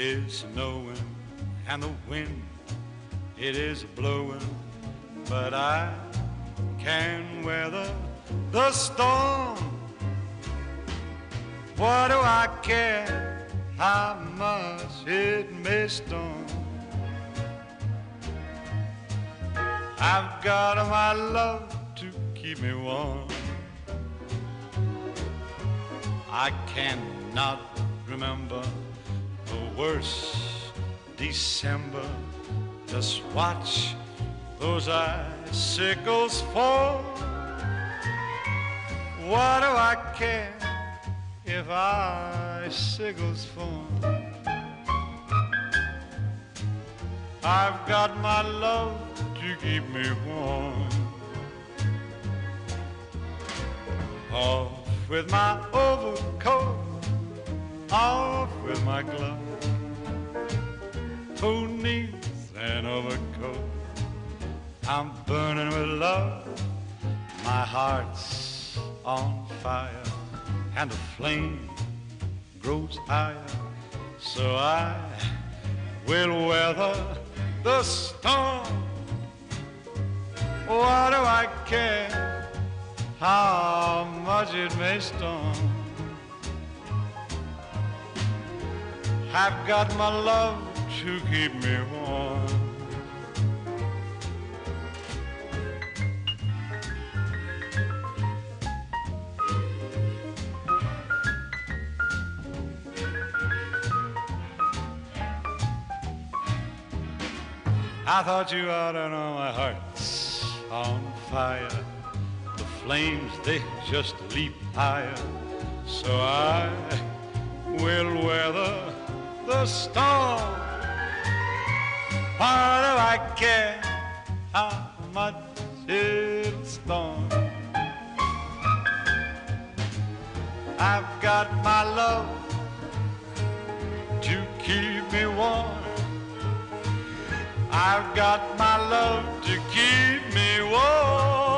is snowing and the wind it is blowing, but I can weather the storm. What do I care how much it may storm? I've got my love to keep me warm. I cannot remember the worst December. Just watch those icicles fall. What do I care if icicles fall? I've got my love to keep me warm. Off with my overcoat, off with my gloves. Who needs an overcoat? I'm burning with love. My heart's on fire, and the flame grows higher. So I will weather the storm. What do I care how much it may storm? I've got my love to keep me warm. I thought you ought to know my heart's on fire. The flames, they just leap higher. So I will weather the storm. Why do I care how much it'll? I've got my love to keep me warm. I've got my love to keep me warm.